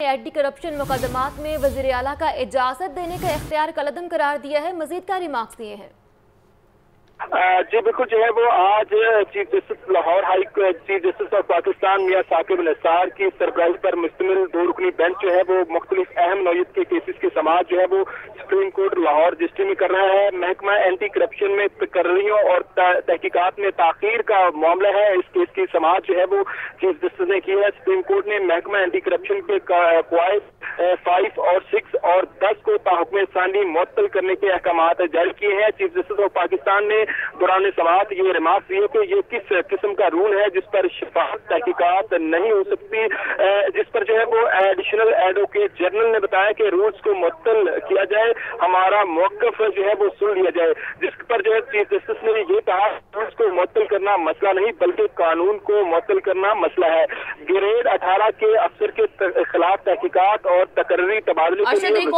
Anti corruption مقدمات میں وزیر کا اجازت دینے کا اختیار کلدم قرار دیا ہے، مزید کا ریمارکس دیے ہیں۔ جی بالکل جو ہے وہ آج chief justice Lahore high chief justice of Pakistan Mian Saqib Nisar کی سرپرائز پر مشتمل دو رکنی بینچ جو ہے وہ مختلف اہم نوعیت کے کیسز کے سماعت جو ہے وہ سپریم کورٹ لاہور ڈسٹرکٹ میں کر رہا ہے۔ محکمہ اینٹی کرپشن میں تقرریوں اور تحقیقات میں تاخیر کا معاملہ ہے۔ اس کیس کی سماعت جو ہے وہ چیف جسٹس نے کی ہے۔ سپریم کورٹ نے محکمہ اینٹی کرپشن کے فائل دس کو تاحکم ثانی معطل کرنے کے احکامات جاری کیے ہیں۔ چیف جسٹس آف پاکستان نے دوران سماعت یہ ریمارک دیے کہ یہ کس قسم کا رول ہے جس پر شفاف تحقیقات نہیں ہو سکتی۔ جس پر جو ہے وہ ایڈیشنل ایڈوکیٹ جنرل نے بتایا کہ رولز کو معطل کیا جائے ہمارا موقف جو ہے وہ سن لیا جائے۔ جس پر جو ہے چیف جسٹس نے یہ کہا رولز کو معطل کرنا مسئلہ نہیں بلکہ قانون کو معطل کرنا مسئلہ ہے۔ گریڈ اٹھارہ کے افسر کے خلاف تحقیقات اور تقرری تبادلے کے لیے